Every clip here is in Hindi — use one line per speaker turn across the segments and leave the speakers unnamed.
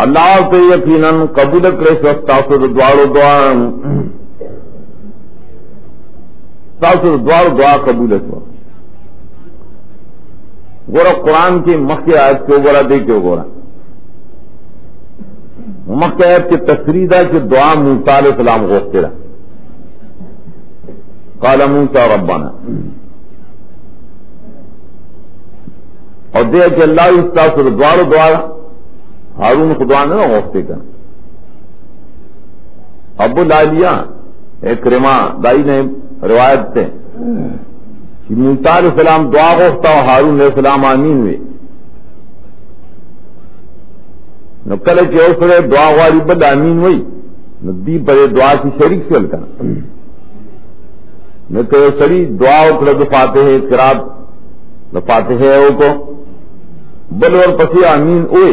अल्लाह से यकीन कबूल करे सो द्वारो द्वार। तासो द्वार दुआ कबूल गोरा तो। कुरान की मक्के आयत क्यों गोरा दे क्यों गोरा मक्के आयत की तस्रीदा की दुआ मूसा सलाम को तेरा काला मूसा रब्बाना। और देख के अल्लाह इस तासो द्वारो द्वारा हारून खुदा ने ना होते का अबू लालिया, एक रेमा, दाई ने रिवायत थे कि मूसा सलाम दुआ गोफ्ता और हारून सलाम आनी हुए। न कल के अवसर दुआ वाली बद आमीन हुई, न दी बड़े दुआ की शरीक से हल्का न कहो सड़ी दुआ उखड़ दफाते है खराब दफाते है को बल और पसी आमीन ओए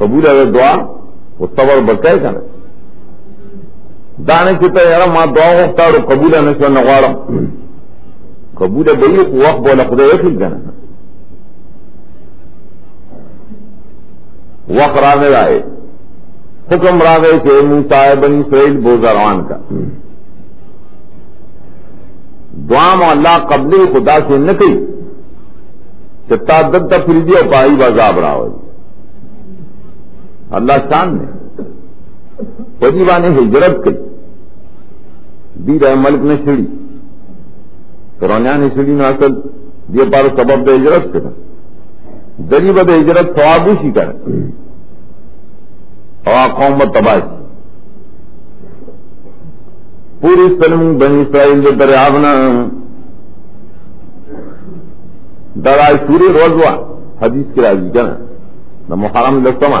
कबूल अगर दुआ, वो तबर बरकाए का ना दाने की तरह, यार, माँ दुआ वख्तार कबूल न से नवार कबूल बई वक्त बोला, खुदा एक लिख देना वक्त राने आए। हुक्म राने से मूसा बन इसराइल बोजरवान का। दुआ अल्लाह कबली, खुदा से न चित्ता दत्ता फिर दिया पाई बाजाब रावली अल्लाह सामने ने। हिजरत कई बीर मलिक ने सीढ़ी। करोनिया ने सीढ़ी ना असल। ये पार सबब हिजरत से गरीब तो हिजरत सवाबूशी कर। और कौम में तबाह पूरी फ़िल्म बनी इसराइल जो दरियावना दराज सूर्य रोजवा हदीस के राज़ी क्या ना मुहर्रम दस्तमा।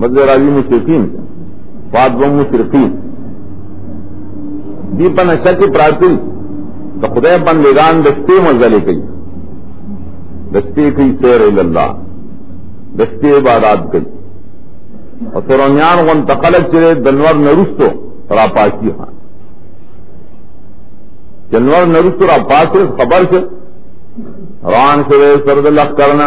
मजराजी मुशरकिन फातम मुशरकिन दीपन अशा की प्रातिल तो खुदय बन लेगान दस्ते मजले कई दस्ते कई सैर अल्लाह दस्ते इबादात कई और तो तुरंगान वन तखलक चले दनवर नरुस्तो रापासी हाँ। जनवर नरुस्तो रापास खबर से, रान से सरदलख करना।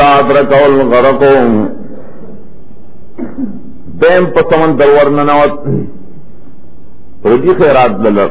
जात रकौल गरको देम पसमन दरवर नवत रोजी खैरात ललर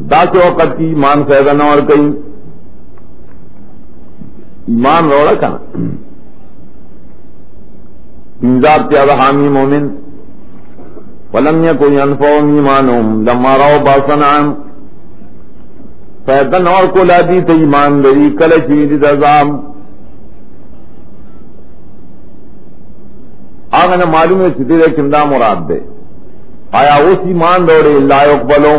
दास वक़्त की ईमान फैदना और कई ईमान रौड़ा का इंजाब त्यादा हामी मोमिन। पलम्य कोई अनफोम ईमान दमाराओ बासनाम फैदन और को लादी तो ईमान दरी, कल चीज़ दजाम। आग मालूम है सीधे किंदा मुराद दे। आया उस ईमान दौड़े, लायक बलों।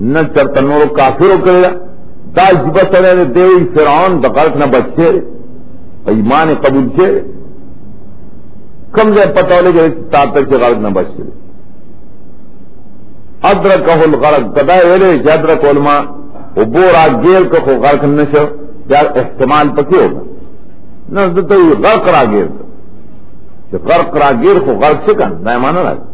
न चरतनोर काफिर करेगा। ताज बसरे देवी फिरौन दकर्त न बच्चे। ईमान कबूल के कम से पता लगे ताब तक से गर्क न बच्चे। अदरक होल गर्क कदा वेले अदरक होलमा वो बोरा गेर को गर्क न से यार इस्तेमाल पके होगा? न तो, तो गर्क रागेर गर्क रागेर को गर्क से कर ना माना रहा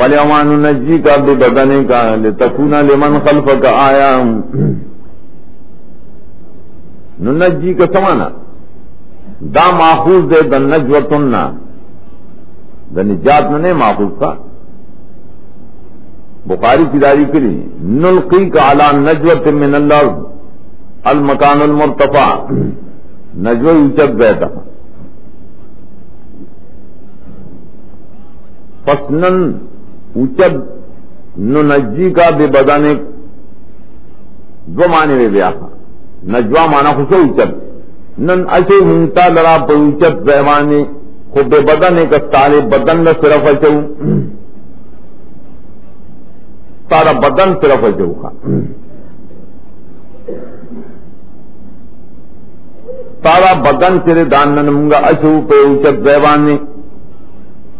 फलेमान नजी का भी बदने का तकूना तो लेमन खल्फ का आया नुनजी का समाना। दा माखूज दे द नजव तुन्ना। द निजात ने माखूज का बुखारी की दारी के लिए नुल्की का आला नजवत मिन अल मकान मुर्तफा। नजव उचत बैठा पसनन उचत नुनजी का बेबदाने दो माने वे व्या नजवा माना खुश उचत। नन अचे मुंगता लड़ा पर उचत पैमाने को बेबदन एक तारे बदन न सिर्फ़ अचू तारा बदन सिर्फ़ अचू का तारा बदन सिरे दान नंगा अचू पे उचत पैमाने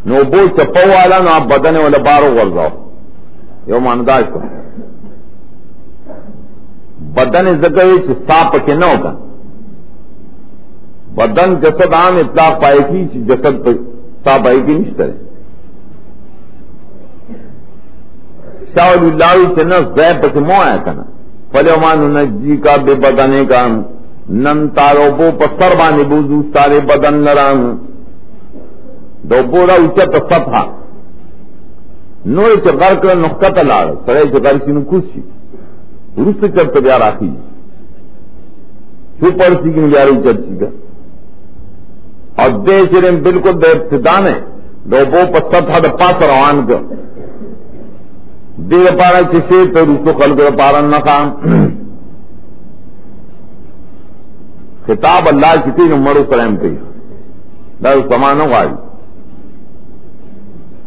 नो बो चप्पो वाला ना बदन वाला बारो वर्जाओ यो मानदाश को बदन जगह साप के न होगा बदन जसद आम इतलाक पाएगी जसद साप आएगी निश्चय शाहलाऊ से न जैब से मोह आया था ना फलेमान नजी का बेबदने का नन तारो बो पत्थर बानी बूजू तारे बदन लरांग दो बोरा उच्चत सफ़ा नोए च गर्क नुख्कत लाड़ सड़े च गर्सी कुर्सी रुस्त चर्च ब्या राखी छू पड़सी की ब्यारी चर्ची का और दे चिरे बिल्कुल दे सिदाने दो बो पर सफ़ा पास रवान का दे पारा चिसे तो रुस्तो कल कर पारा न काम खिताब अल्लाह किसी ने मरो सलाम कही दस समानो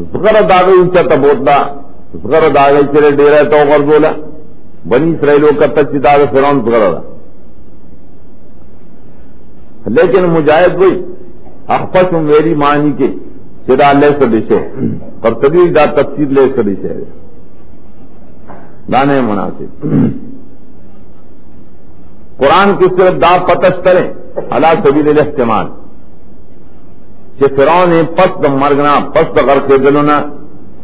बदन जगरी तो वाला जगरा अदा तौलिया हुई जगर दागे ऊँचा तबोतदा जगर दागे चिरे डेरा तो और बोला बनी इसराइलों का तच्ची दागे फिरौन जगर लेकिन मुजाहिद वही अखपस मेरी मानी के चिदा ले सदिशो और सभी दा तफसीर ले सदिश है दाने मुनासिब कुरान की सिर्फ़ दा पतश करें अला सबील इस्तेमाल कि फिरौन पस्त मरगना पस्त करके दिलोना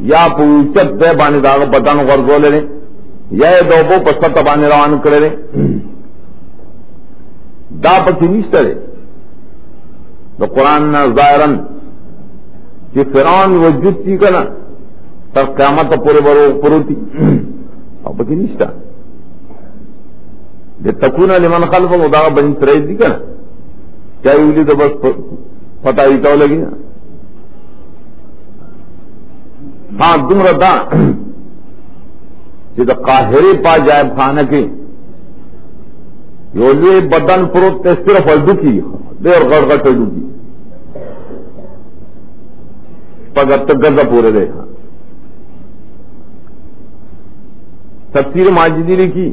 या पूचत दे बानी दाग बतन गर्जो ले या दोबो पस्त तबाने रवान करे दा पति निश्चरे तो कुरान न जायरन, कि फिरौन वजूद ची का ना तर क्यामत पूरे बरो पुरुती और पति निष्ठा जे तकून लिमन खल्फ उदा बनी सराई दी का ना तो पता ही तो लगी हाँ दुमर दा। सीधा काहिरे पा जाए खाने की योले बदन पुरुत सिर्फ़ दुखी देर गड़गट दुखी पगत गज पूरे देखा तफसीर माजिदी लिखी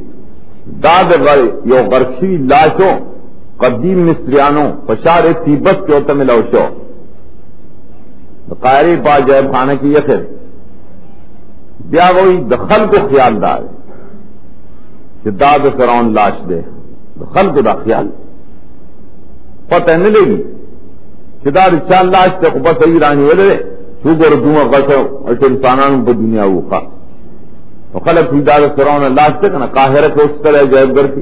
दाद यो गर्शी लाशों कदीम मिस्त्रियानो पशार तीबस के होता मिला शो। कायरी पा जैब खाने की यखिर ब्या वही दखल को ख्यालदार दाद फिरौन लाश दे। दखल को दा ख्याल। पता नहीं लेगी। सिदार चाल लाश तक बस सही रानी वेले शुगर दूँगा कसो ऐसे इंसानान पर दुनिया वो का तो खलक दाद फिरौन लाश तक ना काहिर के उस तरह जैबगर की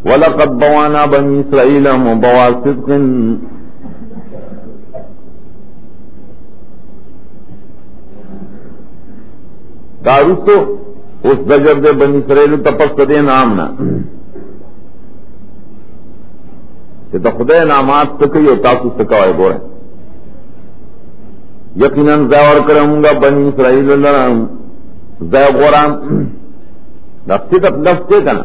वलकद बवाना बनी इसराइल बवा सिद्किन दारू तो उस गजब दे बनी इसराइल तपस कदे नाम ना ये तो खुदे नामात से कही ताकू से कवाए बोरे यकीनन जैवर करूँगा बनी इसराइल जैव गोराम दस्ती तक दस्ते का ना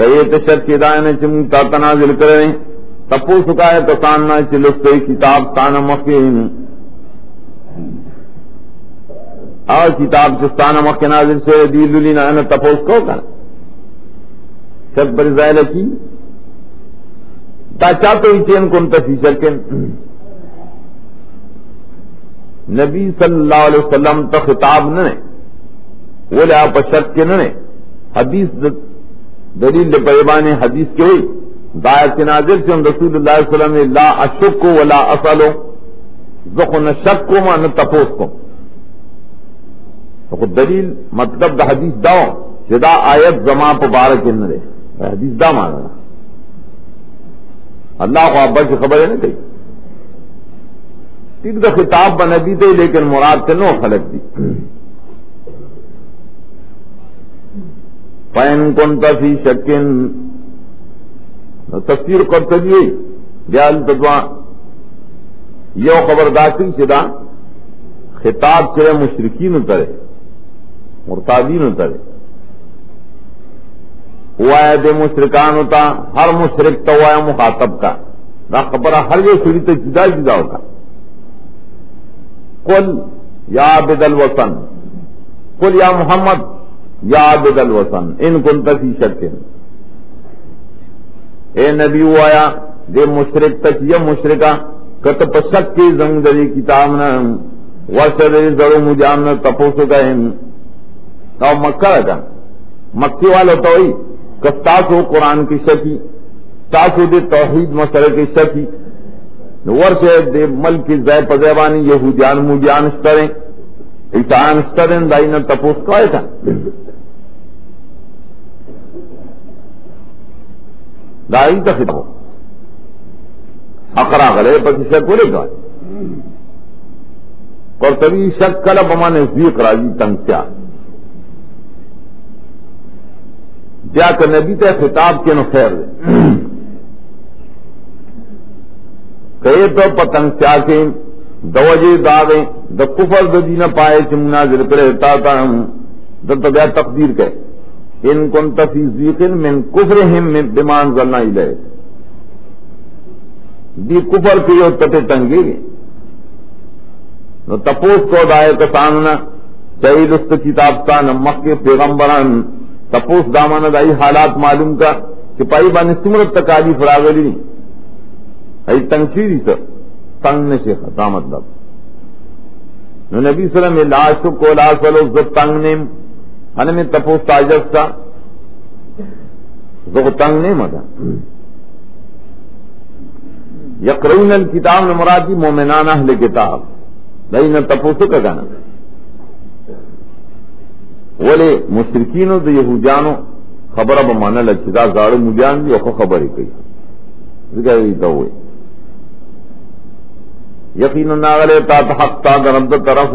कहे तो शर्चिदाय ने चिमता तनाजिल करें। तपो सुखाय तो तानना चिलुस्ते किताब ताना मकीन और किताब जिस्ताना मक्के नाजिल से दीलुली नायन तपोस को कर शर्त पर जायल की ताचा तो इचेन कौन तफीसर के। नबी सल्लल्लाहु अलैहि वसल्लम तो खिताब न ने वो लिया पर शर्त के न ने हदीस दलील पैबान हदीस के हुई। दायर के नाजिर से हम रसूल वसलम ने, ला अशुक को वला असलो दुख न शक को मा न तपोस को तो दलील मतलब द हदीस दाओ, जदा आयत जमा पारक इन रे। हदीस दा माना अल्लाह को अब्बा की खबर है ना कही तीन खिताब ब नबी थे, लेकिन मुराद से नो खलक दी। पैन कोणता फ़ी शक्यन। तस्वीर कर्तव्य तो दयाल तजवा यो खबरदारी सीधा खिताब करे मुशरकी न करे मुर्तादी न करे हुआ दे मुशरकान होता हर मुशरक तो हुआ मुखातब का। ना खबर हर ये सीढ़ी तो जुदा जुदा होता। कुल या बिदल वसन कुल या मोहम्मद या आबिदल वसन, इन कुन तक ही शक्य ए नबी वो आया दे मुशरक तक यह मुशरका, कत पशक की जंग दरी किताब न वर्षर जड़ो मुजाम न तपोस गए और मक्का लगा। मक्के वाले तो ही कस्तासो कुरान की शकी तासो दे तोहहीद मसल की शकी वर्ष दे मल की जय पजैबानी यहूदान मुजान स्तरें ईसान स्तरें दाई न तपोस का ಗಾಳಿ ತಪ್ಪಿದವು ಅಕರಾಗಲೇ ಬದಿಸಗೊಳಿಗ और तभी शक कल बमा नज़दीक राज़ी तंगस्या क्या। कर नबी तय खिताब के नुखैर कहे तो पतंगस्या के दवजे दावे, द कुफर द दीना पाए चिमना जिल पर रहता था द तबिया तकदीर कहे। इन कुन तफीजीकिन मिन कुफर हिम बिमान जलना इले दी कुफर के यो तटे टंगी। नो तपोस को दाए कसान चईद उस्त किताबता न मक्के पैगम्बरन तपोस दामान दाई हालात मालूम का सिपाही बाने सुमरत तकाली फरागली आई तंगशीरी सर तंग ने शेख का मतलब नबी सलम लाश को लाश वालों तंग नेम अनमे तपोस ताजस का जोतंग नहीं मदा यकरऊन किताब ने मुरादी मोमिनान अहल किताब। नहीं, न तपोस का गाना। बोले, मुशरकिन तो यहूदानो खबर अब माना लचिदा गाड़ो मुजान भी ओखो खबर ही कही। तो हुए। यकीन नागले ता हक ता गरम तो तरफ़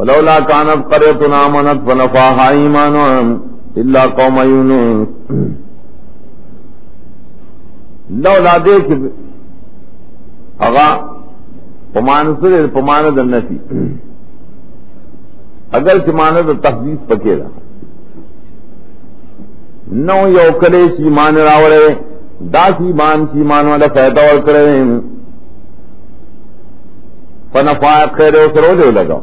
फलौला कानत करे तो नामनत वनफा हाई मानो इला कौम लौला दे हवा पमान से पमान दन्नति अगर कि माने तो तहदीस पकेला नौ यो करे सी मान रावड़े दास ईमान सी मान वाला फ़ायदा और करे फनफा खैर सरो लगाओ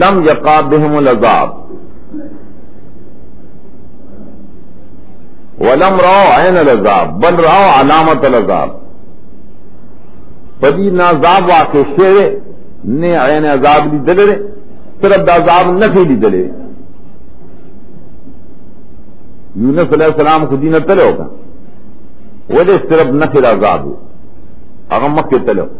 लम यका बेहमुल अजाब वलम राव आयन अलजाब बल राव अलामत अलजाब पदी नाजाब वाके शेरे, ने आयन अजाब ली दले सिर्फ़ दाजाब नफी ली दले यूनस सलाम खुदी न तले होगा। वजह सिर्फ़ नफिल अजाब अगमक के तले होगा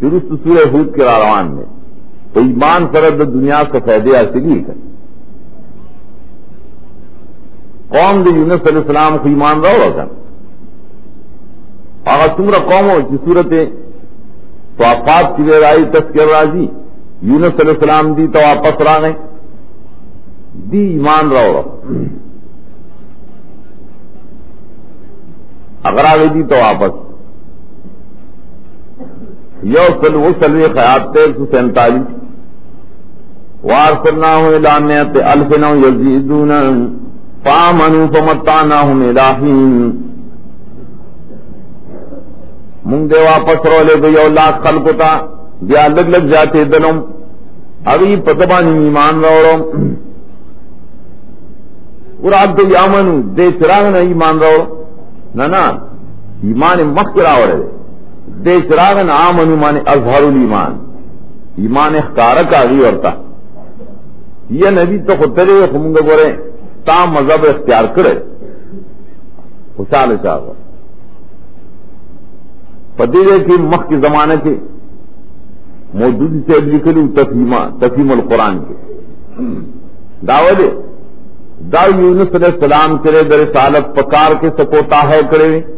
दुरुस्त सूर्य हूद के रारवान में। तो ईमान फरद दुनिया से फ़ायदे हासिल ही। कर कौम दिन यूनस सलाम को ईमान रहो कर और तुमरा कौम हो कि सूरत तो आफात की वेराई तस्कर राज़ी यूनस सलाम दी तो वापस रा गए दी ईमान रहो अगर आ गई दी तो वापस यौसल वसल खयात एक सौ सैंतालीस। वारसना लानत अल्फिन यजीदून। पामनु पमताना हूँ इलाहीन मुंग दे वापस रोले गई और लाख खलकुता दिया अलग लग जाते दलम अभी पतबानी ईमान रोड़ो उराग दे यामनु दे चिराग न ईमान रोड़ो ना ना, ईमान मख चिरा रहे देशरागन आम अनुमान अजहरुल ईमान। ईमान कारक आगी वर्ता। यह नबी तो खुतरे खुमंग गोरे ता मज़हब इख्तियार करे। हुसाल साहब। पतीजे की मख के जमाने के मौजूद से लिखली तसीमा तसीम कुरान के। दावत दा यूनुस सलाम करे दर सालत पकार के सकोता है करे।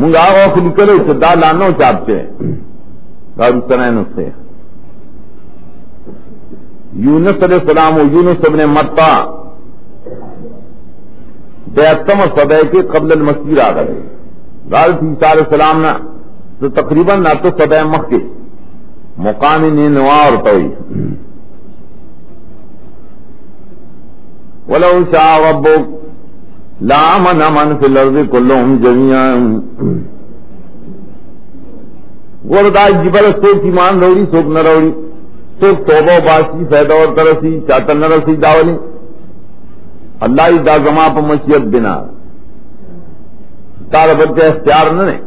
ಮುಂಗಾಗೋ ಕುಲಿಕಲು ಇಷ್ಟದಾಲ ಅನ್ನೋ ಚಾಪ್ತೆ ಸರೈನ से। यूनस सलाम यूनस सबने मत्ता बेहतम सदय के कबल मसीर आ गए। दारत ईसार सलाम ना तो तकरीबन ना तो सदय मख के मुकाम नवा और तोई वलो शाह रब्बुक लामन अमन फिल कुल्लुम जमियान गोरदास जीवल सोच ईमान रौड़ी सोख न रौड़ी सोख तोबो बासी फैदा और तरसी चातर न रसी दावली। अल्लाह दा जमा पर मसीहत बिना। तार बच्चे अख्तियार न ने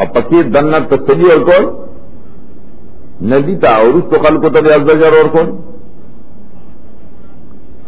और पकी दन्नत तसली और कौन नदी था और उसको कल को तभी अफजर और कौन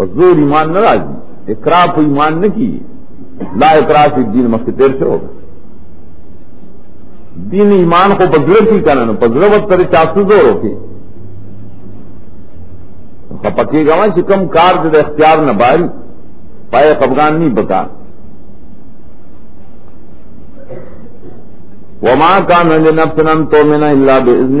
और ज़ोर ईमान न राज़ी इकरा को ईमान न की ला इकरा से दीन मस्क तेर से होगा दीन ईमान को बजरब की कहना बजरब करे चासू ज़ोर होके पकेगा वहाँ शिकम कार जब इख्तियार न बारी, पाए अफगान नहीं बता। वमा का नजनब सनम तो मेना इल्ला बेजन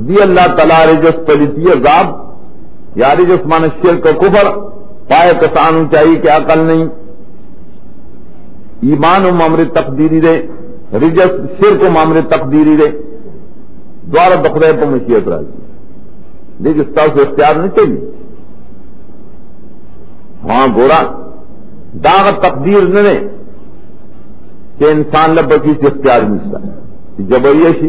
दी अल्लाह तला रिजस पलिती अजाब या रिजस मान शेर का कुफर, पाए तो कसान ऊंचाई क्या अकल नहीं। ईमान मामरे तकदीरी दे, रिजस सिर को मामरे तकदीरी दे, द्वारा बखरे पर मशीयत राज़ी देख इस तरह से इख्तियार नहीं चाहिए। वहाँ गोरा दाग तकदीर ने कि इंसान लब किसी इख्तियार मिलता है जबरिया शी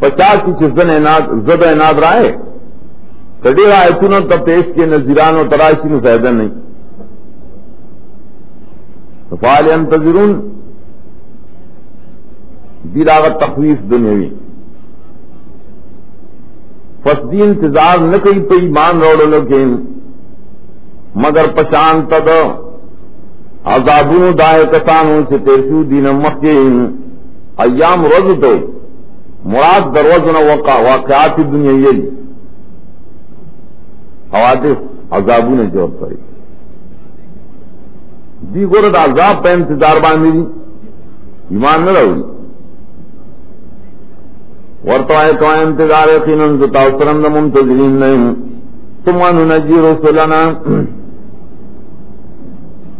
પચાસ છસન જદ એનાદ રાય તડે રાયતુનો તપેશ કે નજીરાનો તરાશીનું સહેદન નહીં ફાલ અંતજરૂન દિલાવત તકલીફ દુનિયાવી ફસદી इंतज़ार न कई पे ईमान रोड़ो के मगर पशान तद आजाबू दाय कसानों से तेसू दीन मके अयाम रोज तो मुराद दरवाजना वाकयात दुनिया यही हवादिस अजाबू ने जवाब करी दी गोरत अजाब पे इंतज़ार बांधी ईमान न रहोगी वर्तवाए का इंतज़ार यकीन ताउतरंद मुंतजरीन नहीं तुम अनुनजी रसुलना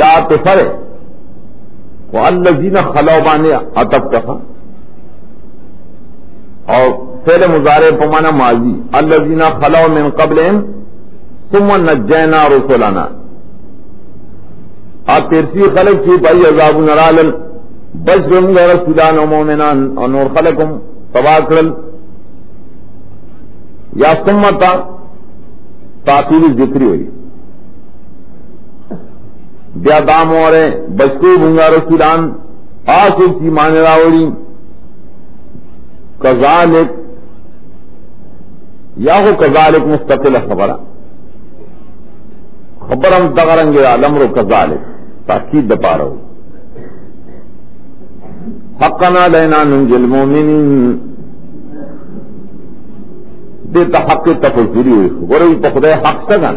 या तो फरे। वो अल्लाजी ने खलाबाने अतब कहा और फेल मुजारे पमाना माजी अल्लाजीना खला में कबल तुम नजैना रसोलाना आप तिरसी खलक थी भाई अजाब नराल बच गम गैर सुदान मोमिना नूर खलकुम तबाह करल या सुमता ताकीब जिक्री हुई ब्या दाम और बचको भूँगा रसुदान आसुची माने रावड़ी कजालिक या हो कजालिक मुस्तकिल खबर खबर हम तगरंगे आलमर कजालिक ताकि दपा रहो हकना लेना नंजिल मोमिन दे तो हक की तफजूरी हुई गोरे पखदे हक सगन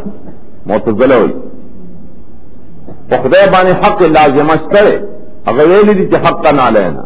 मोतजल हुई पखदे बाने हक लाजमश करे अगर ये ली कि हक का ना लेना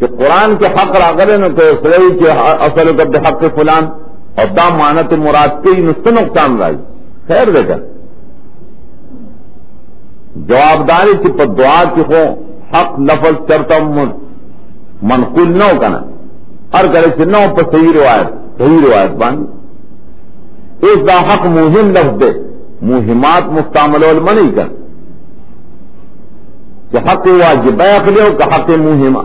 कि कुरान के हक रागरे न तो सही के असल गद हक फुलान, और दा मानत मुराद के ही नुस्ते नुकसान राज खैर देखा जवाबदारी की पर दुआ की हो, हक लफज चरता मनकुल न होगा ना हर करे से न हो पर सही रिवायत सही रिवायत बानी। एक दा हक मुहिम लफ्ज दे, मुहिमात मुस्तामल मनी कर कि हक वाजिब अकले हो कि हक मुहिमा।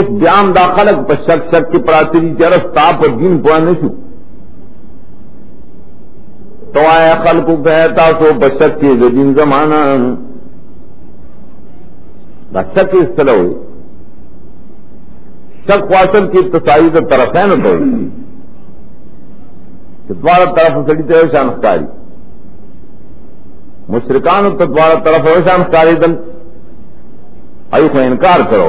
उद्यान दाखलक शक की प्राचीरी चरस ताप और दीन पुरानेशु तो आया कल को कहता तो बशक के दिन जमाना। शक इस तरह हुई। शक वासन की तो इब्तसाई तो तरफ़ है ना तो तुम्हारा तरफ़ सड़ी तो शानकारी मुशरकान तो तुम्हारा तरफ़ हो शानकारी दल अयुख इनकार करो।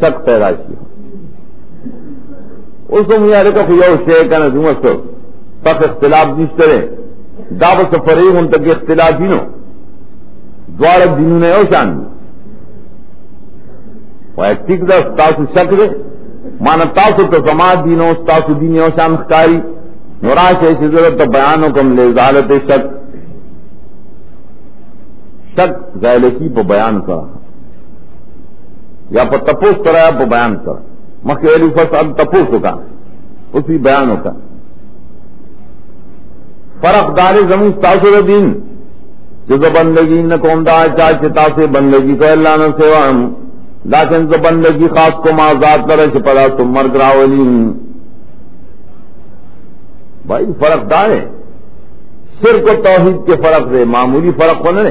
शक पैदाइशी उसको मुझे खुजाऊ शेखन जुमस्त सख इख्तिलाफ जिस तरह दावत फरीक उन तक इख्तिलाफ दिनों द्वार दिनों ने ओशान टिक दस तासु शक दे माना तासु तो समाज दिनों तासु दीन ओशान कारी नौराश ऐसी ज़रूरत तो बयानों कम ले जालत शक। शक जायलकी पर बयान करा या पर तपोस करा या पर बयान कर। मक्के वैली अब तपोस होगा, उसी बयान होगा। फ़र्क दारे ज़मीन तासुर दिन, जो बंदगी न कौन दा चाहे चिता से बंदगी को अल्लाह न सेवा हम। लाकिन जो बंदगी खास को माजात करे से पड़ा तुम मर ग्रावली भाई फ़र्क दार सिर को तोहिद के फ़र्क दे, मामूली फ़र्क होने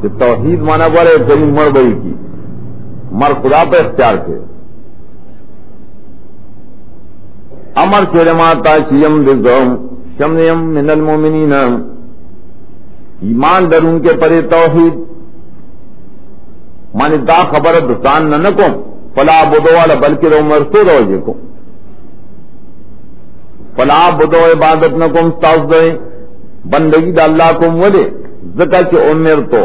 कि तोहहीद माना हुआ एक ज़मीन मर गई की मर खुदा पर इख्तियार थे। अमर शेरमा ताशियम दिगम शमयम मिनल मोमिनी ईमान दर उनके परे तोहहीद माने दा खबर दुसान न नको, फला बुदो वाला बल्कि रो मरसो दो जे को फला बुदो इबादत न कुम स्ताउस दे, बंदगी दा अल्लाह को वले जका के उम्र तो।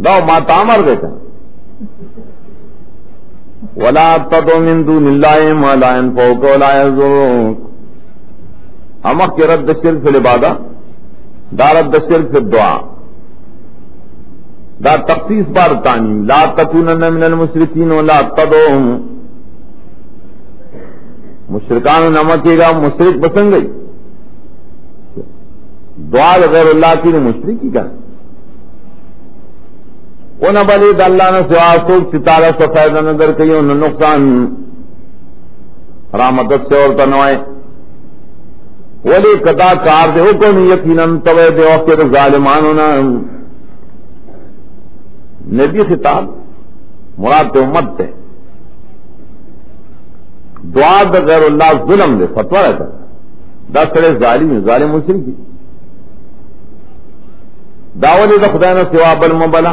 दो माता मर देते हैं वला ततो मिंदू निल्लायम अलायन फोक अमक के रद्द सिर्फ़ लिबादा दा रद्द सिर्फ़ दुआ। दा तख्तीस बार तानी, ला तकून मिनल मुश्रिकीन ला तदो मुशरकान नमकेगा मुशरक बसन गई। दुआ अगर अल्लाह की ने का? उन बली तो अल्लाह ने सिवा कुल सितारा से फ़ायदा नज़र कही उन नुकसान रामदत से और तो तनवाए वली कदा कार दे हुक्म यकीन तवे दे और फिर जालिमान होना। नबी खिताब, मुराद उम्मत थे दुआ द गैर अल्लाह जुलम दे, फतवा रहता दस सड़े जालिम जालिम मुश्री की दावली द खुदा ने सिवा बल मबला।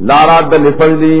लारात लफजी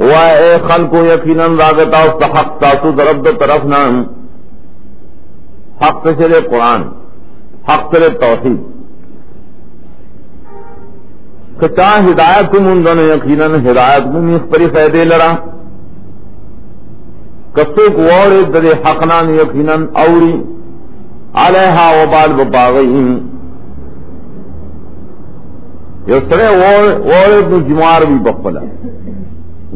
हुआ ए खल को यकीन लागता उसका हक तासु दरब तरफ़ नाम हक तो से कुरान, हक से तोहहीद चा हिदायत तुम उन दोनों यकीन हिदायत तुम इस परी फैदे लड़ा। कस्तु को और एक दरे हकनान यकीन औरी। अलहा वबाल बागई यो सड़े और जुमार भी बपला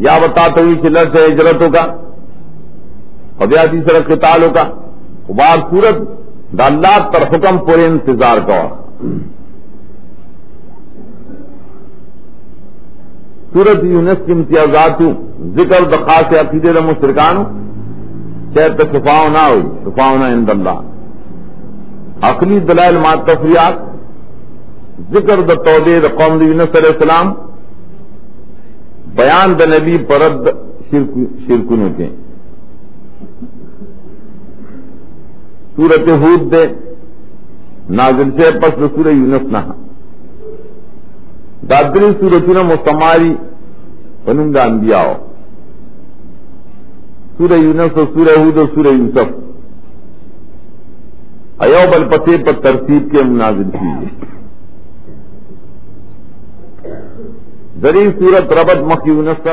या बताते हुई चिल्लत से हिजरतों का फबियाती सड़क के तालों का। उबार सूरत दल्ला तर हुक्म पूरे इंतज़ार का। सूरत यूनस के इम्तियाजात, ज़िक्र बखास अकीदे न मुशरकान शहर तक सफाव ना हुई सफाव ना इंदल्ला अकली दलाल मातफरियात ज़िक्र द तोबे द कौम यूनस सलाम बयान द नबी परद शिरकुनों के। सूरत हूद दे, नाजिल से पस सूर यूनस ना। दादरी सूरत न मुस्तमारी पनुंदा अंबियाओ। सूर यूनस और सूर हूद और सूर यूसफ। अयोबल पते पर तरतीब के मुनाजिल कीजिए जरी सूरत रबत मखी नसरा